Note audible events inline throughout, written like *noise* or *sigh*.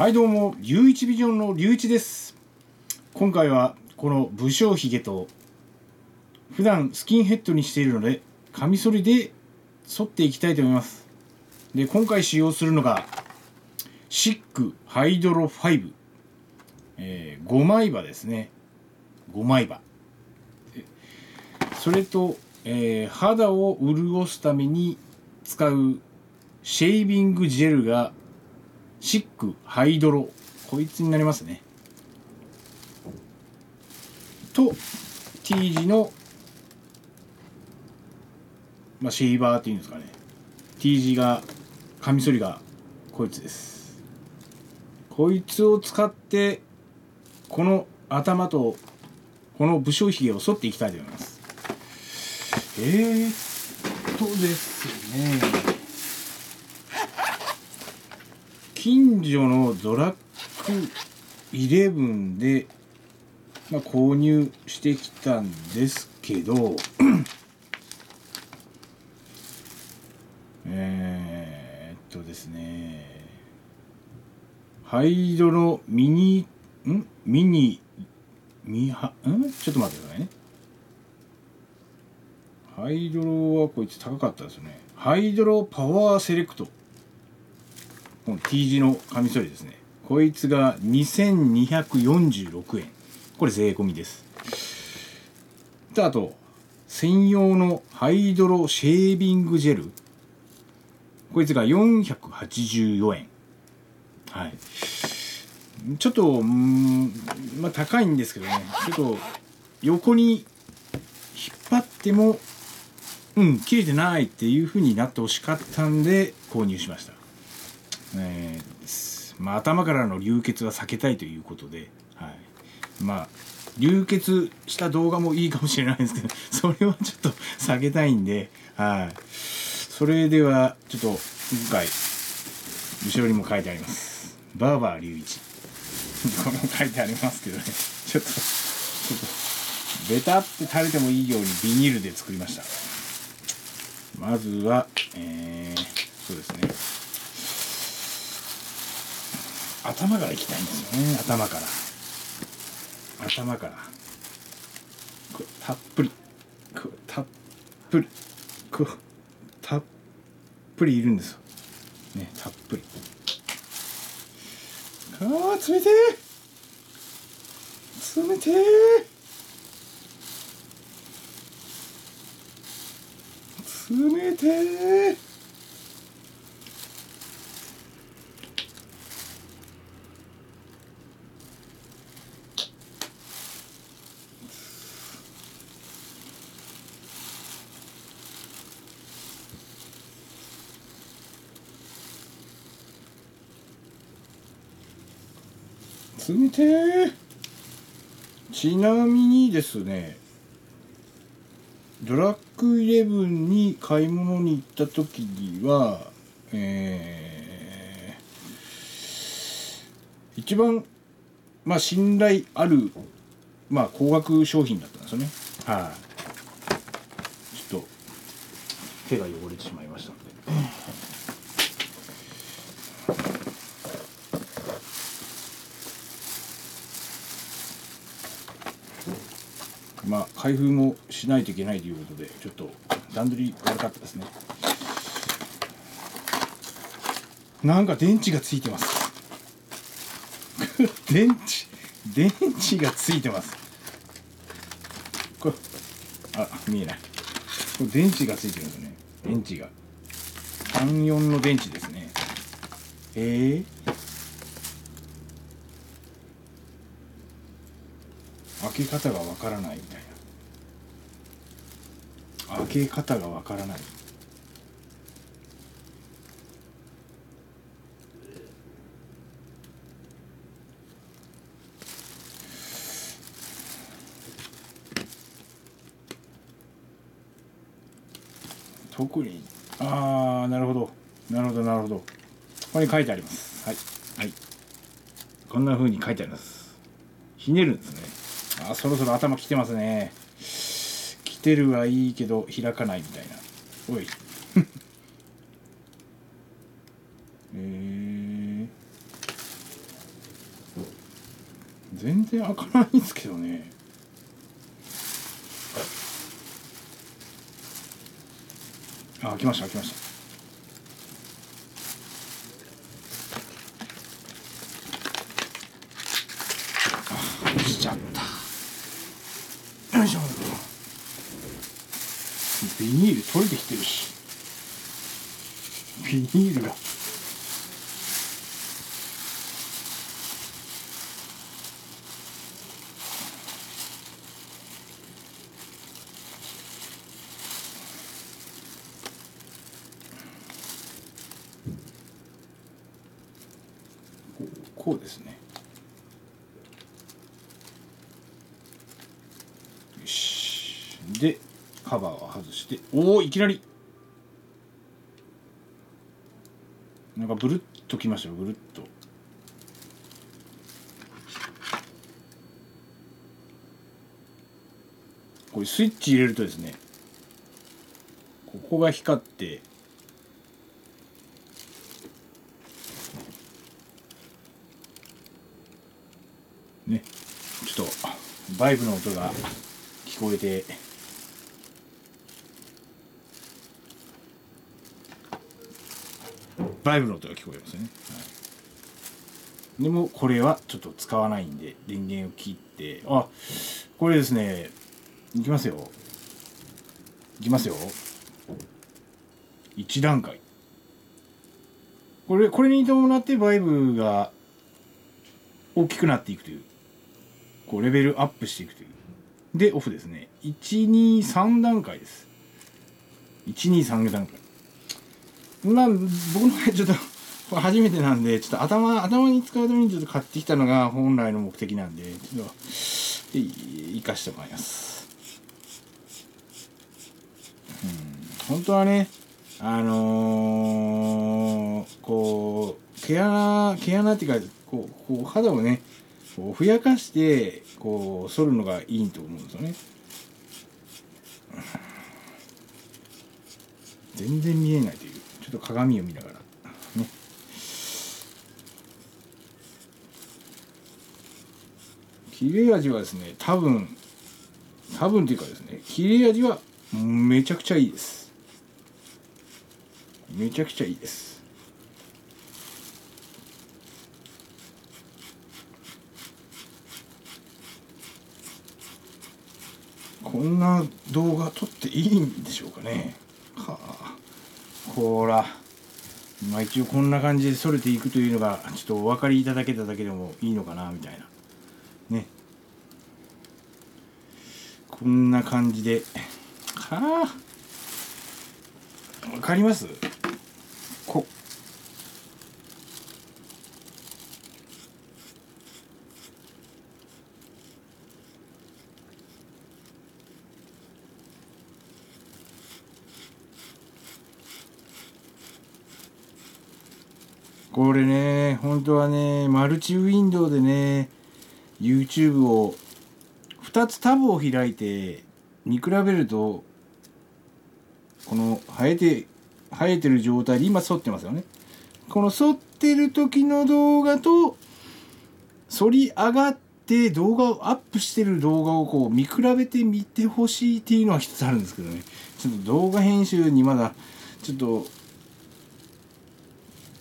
はいどうも、龍一ビジョンの龍一です。今回はこの武将髭と普段スキンヘッドにしているので、カミソリで剃っていきたいと思います。で、今回使用するのがシックハイドロ5、えー、5枚刃ですね。5枚刃。それと、えー肌を潤すために使うシェービングジェルがシックハイドロ。こいつになりますね。と T 字の、まあ、シェイバーっていうんですかね。T 字がカミソリがこいつです。こいつを使ってこの頭とこの武将髭を剃っていきたいと思います。えー、っとですね。近所のドラッグイレブンで、まあ、購入してきたんですけどえっとですねハイドロミニん？ミニミハん？ちょっと待ってくださいね。ハイドロはこいつ高かったですね。ハイドロパワーセレクト。この T 字のカミソリですね。こいつが2246円。これ税込みです。であと専用のハイドロシェービングジェル。こいつが484円。はい。ちょっとうんまあ高いんですけどね。ちょっと横に引っ張ってもうん切れてないっていう風になってほしかったんで購入しました。えーまあ、頭からの流血は避けたいということで、はい、まあ流血した動画もいいかもしれないですけど *laughs* それはちょっと避けたいんで、はい、それではちょっと今回後ろにも書いてあります。バーバー隆一。*laughs* この書いてありますけどね。ちょっとちょっとベタって垂れてもいいようにビニールで作りました。まずはえー、そうですね。頭からいきたいんですよね。頭から。頭から。こうたっぷり。こうたっぷり。こうたっぷりいるんですよ。ねたっぷり。あー冷てえ冷てえ冷てえ冷てえちなみにですねドラッグイレブンに買い物に行った時にはえー、一番まあ信頼あるまあ高額商品だったんですよね。はい、ちょっと手が汚れてしまいましたのでまあ開封もしないといけないということでちょっと段取り悪かったですね。なんか電池がついてます。*laughs* 電池電池がついてます。これあ見えない。これ電池がついてるんですね。電池が。34の電池ですね。えー、開け方がわからないみたいな。開け方がわからない。特にああなるほど。なるほどなるほど。ここに書いてあります。はい。はい。こんな風に書いてあります。ひねるんですね。あそろそろ頭きてますね。来てるはいいけど開かないみたいな。おい。*laughs* えー、全然開かないんですけどね。あ開きました開きましたあ落ちちゃったよいしょビニール取れてきてるし。ビニールが。こうですねよしでカバーを外しておおいきなり。なんかブルッときましたよブルッと。これスイッチ入れるとですねここが光ってねちょっとバイブの音が聞こえてバイブの音が聞こえますね、はい、でもこれはちょっと使わないんで電源を切ってあこれですねいきますよ。いきますよ。1段階。これこれに伴ってバイブが大きくなっていくという。こうレベルアップしていくという。でオフですね。123段階です。123段階。まあ僕の場合ちょっと初めてなんでちょっと頭頭に使うためにちょっと買ってきたのが本来の目的なんでちょっと生かしてもらいます。うん。本当はねあのー、こう毛穴毛穴っていうかこうこう肌をねこうふやかしてこう剃るのがいいと思うんですよね。全然見えないという。ょっと鏡を見ながら。ね。切れ味はですね多分多分っていうかですね切れ味はめちゃくちゃいいです。めちゃくちゃいいです。こんな動画撮っていいんでしょうかね。はあ。ほら。まあ一応こんな感じでそれていくというのがちょっとお分かりいただけただけでもいいのかなみたいな。ね。こんな感じで。はあ分かります？これね本当はねマルチウィンドウでね YouTube を2つタブを開いて見比べるとこの生えて生えてる状態で今反ってますよね。この反ってる時の動画と反り上がって動画をアップしてる動画をこう見比べてみてほしいっていうのは一つあるんですけどね。ちょっと動画編集にまだちょっと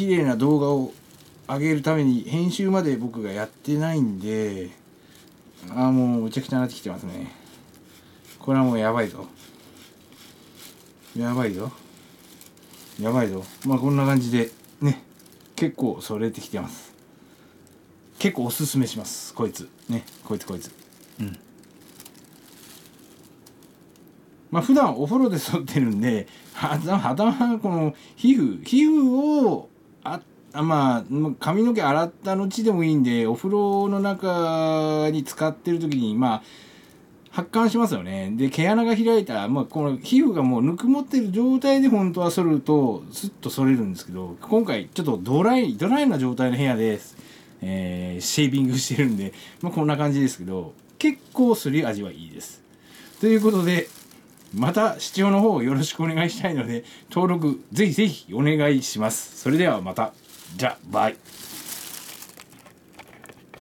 綺麗な動画を上げるために編集まで僕がやってないんでああもうむちゃくちゃなってきてますね。これはもうやばいぞ。やばいぞ。やばいぞ。まあこんな感じでね。結構それてきてます。結構おすすめします。こいつ。ね。こいつこいつ。うん。まあ普段お風呂で剃ってるんで頭この皮膚皮膚をあまあ髪の毛洗った後でもいいんでお風呂の中に使ってる時にまあ発汗しますよね。で毛穴が開いたら、まあ、この皮膚がもうぬくもってる状態で本当は剃るとスッと剃れるんですけど今回ちょっとドライドライな状態の部屋で、えー、シェービングしてるんで、まあ、こんな感じですけど結構すり味はいいです。ということでまた視聴の方よろしくお願いしたいので登録ぜひぜひお願いします。それではまた。じゃあバイ。